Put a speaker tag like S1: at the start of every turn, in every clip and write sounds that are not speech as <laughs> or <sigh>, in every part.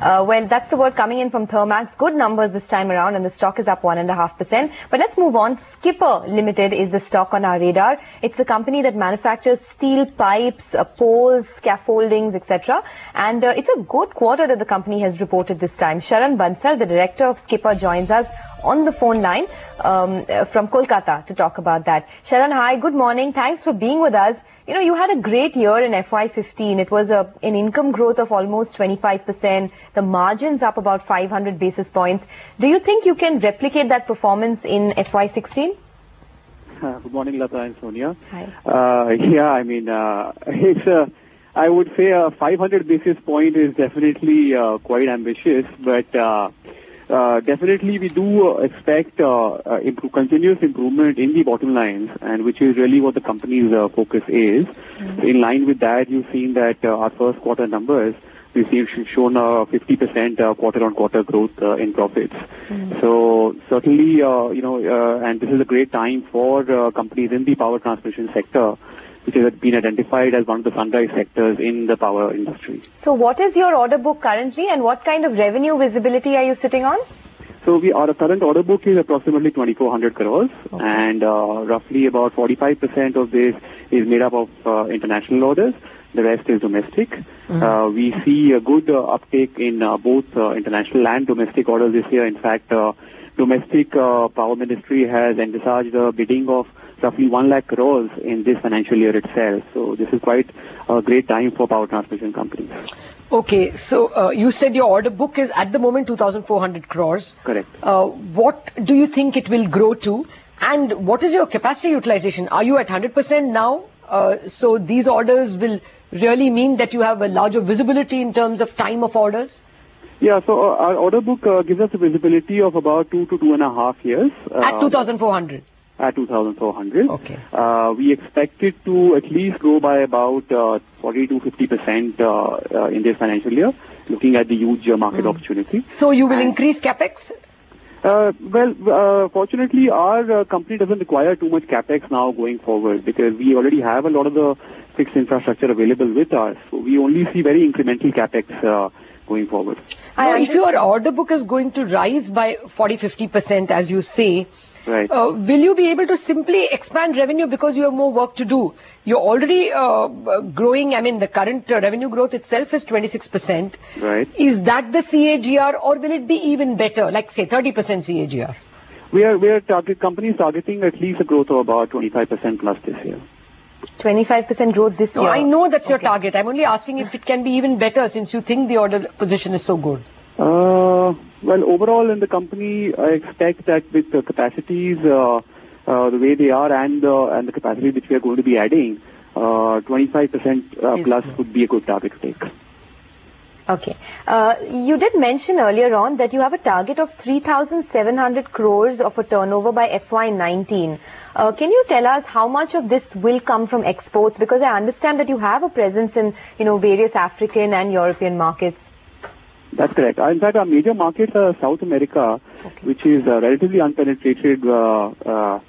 S1: Uh, well, that's the word coming in from Thermax. Good numbers this time around, and the stock is up 1.5%. But let's move on. Skipper Limited is the stock on our radar. It's a company that manufactures steel pipes, uh, poles, scaffoldings, etc. And uh, it's a good quarter that the company has reported this time. Sharan Bansal, the director of Skipper, joins us on the phone line um, uh, from Kolkata to talk about that. Sharan, hi, good morning. Thanks for being with us. You know, you had a great year in FY15. It was a, an income growth of almost 25%. The margins up about 500 basis points. Do you think you can replicate that performance in FY16?
S2: Uh, <laughs> good morning, Latha and Sonia.
S1: Hi.
S2: Uh, yeah, I mean, uh, <laughs> it's a, I would say a 500 basis point is definitely uh, quite ambitious, but uh, definitely we do uh, expect uh, uh, continuous improvement in the bottom lines, and which is really what the company's uh, focus is. In line with that, you've seen that uh, our first quarter numbers, we've seen, shown a 50% uh, quarter-on-quarter growth uh, in profits. So certainly, uh, you know, uh, and this is a great time for uh, companies in the power transmission sector, which has been identified as one of the sunrise sectors in the power industry.
S1: So what is your order book currently and what kind of revenue visibility are you sitting on?
S2: So we our current order book is approximately 2,400 crores, and uh, roughly about 45% of this is made up of uh, international orders. The rest is domestic. Uh, we see a good uh, uptake in uh, both uh, international and domestic orders this year. In fact, uh, domestic uh, power ministry has envisaged a bidding of roughly 1 lakh crores in this financial year itself. So this is quite a great time for power transmission companies.
S3: Okay, so uh, you said your order book is at the moment 2,400 crores.
S2: Correct.
S3: Uh, what do you think it will grow to? And what is your capacity utilization? Are you at 100% now? Uh, so these orders will really mean that you have a larger visibility in terms of time of orders?
S2: Yeah, so uh, our order book uh, gives us a visibility of about two to two and a half years.
S3: At
S2: uh,
S3: 2,400.
S2: At 2,400.
S3: Okay.
S2: Uh, we expect it to at least grow by about uh, 40 to 50 percent uh, uh, in this financial year, looking at the huge uh, market opportunity.
S3: So you will
S2: And-
S3: increase capex?
S2: Uh, well, uh, fortunately, our uh, company doesn't require too much capex now going forward because we already have a lot of the fixed infrastructure available with us. So we only see very incremental capex uh, going forward.
S1: I
S3: Now, if your order book is going to rise by 40 50% as you say,
S2: Right.
S3: uh, will you be able to simply expand revenue because you have more work to do? You're already uh, uh, growing, I mean, the current uh, revenue growth itself is 26%.
S2: Right.
S3: Is that the CAGR or will it be even better, like say 30% CAGR?
S2: We are we are target companies targeting at least a growth of about 25 percent plus this year.
S1: 25% growth this
S3: No,
S1: year.
S3: I know that's your
S1: Okay.
S3: target. I'm only asking if it can be even better since you think the order position is so good.
S2: Uh, well, overall in the company, I expect that with the capacities, uh, uh, the way they are and, uh, and the capacity which we are going to be adding, uh, 25% uh,
S3: Yes.
S2: plus would be a good target to take.
S1: Okay. Uh, you did mention earlier on that you have a target of 3,700 crores of a turnover by FY19. Uh, can you tell us how much of this will come from exports? Because I understand that you have a presence in, you know, various African and European markets.
S2: That's correct. Uh, In fact, our major markets are South America, which is a relatively unpenetrated uh, uh,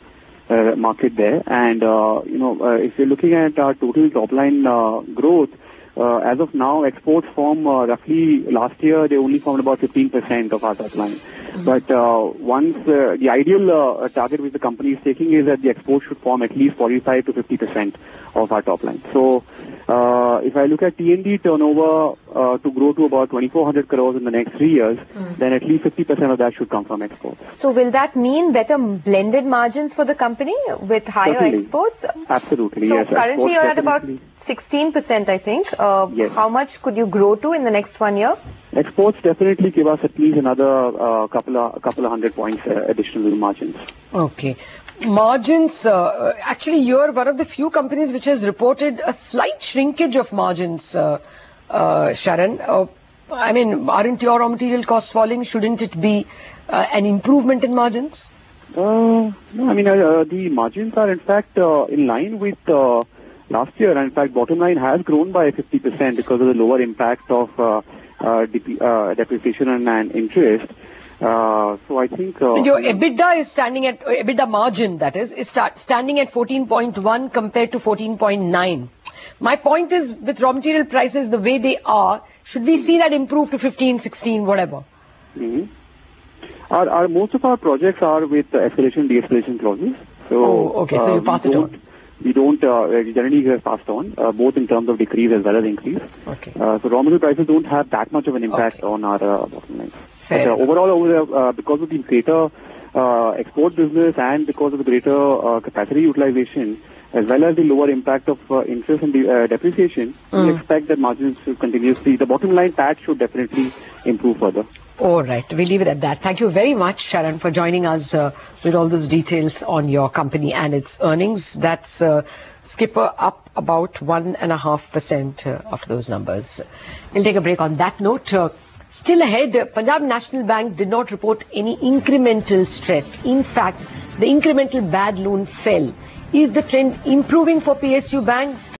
S2: uh, market there. And, uh, you know, uh, if you're looking at our total top line uh, growth, uh, as of now, exports form uh, roughly last year they only formed about 15% of our top line. But uh, once uh, the ideal uh, target which the company is taking is that the exports should form at least 45 to 50% of our top line. So uh, if I look at T&D turnover uh, to grow to about 2,400 crores in the next three years, then at least 50% of that should come from exports.
S1: So will that mean better blended margins for the company with higher
S2: Certainly.
S1: exports?
S2: Absolutely,
S1: So
S2: yes.
S1: currently you're at about 16%, I think. Uh,
S2: Yes.
S1: How much could you grow to in the next one year?
S2: Exports definitely give us at least another uh, couple of couple of hundred points uh, additional margins.
S3: Okay. Margins, uh, actually, you're one of the few companies which has reported a slight shrinkage of margins, uh, uh, Sharan. Uh, I mean, aren't your raw material costs falling? Shouldn't it be uh, an improvement in margins?
S2: Uh, no, I mean, uh, uh, the margins are in fact uh, in line with uh, last year. And in fact, bottom line has grown by 50% because of the lower impact of uh, uh, dep- uh, depreciation and, and interest. Uh, so I think uh,
S3: Your EBITDA is standing at, uh, EBITDA margin, that is, is start, standing at 14.1 compared to 14.9. My point is, with raw material prices the way they are, should we see that improve to 15, 16, whatever?
S2: Mhm. Our, our most of our projects are with uh, escalation de-escalation clauses. So
S3: Oh, okay, so you pass it on.
S2: We don't uh, generally get passed on, uh, both in terms of decrease as well as increase.
S3: Okay.
S2: Uh, so raw material prices don't have that much of an impact
S3: Okay.
S2: on our uh, bottom line.
S3: Fair
S2: But, uh, overall, over the, uh, because of the greater uh, export business and because of the greater uh, capacity utilization, as well as the lower impact of uh, interest and de- uh, depreciation,
S3: Mm.
S2: we expect that margins should continuously, the bottom line PAT should definitely improve further.
S3: All right, we'll leave it at that. Thank you very much, Sharan, for joining us uh, with all those details on your company and its earnings. That's uh, Skipper up about 1.5% uh, after those numbers. We'll take a break on that note. Uh, still ahead, Punjab National Bank did not report any incremental stress. In fact, the incremental bad loan fell. Is the trend improving for PSU banks?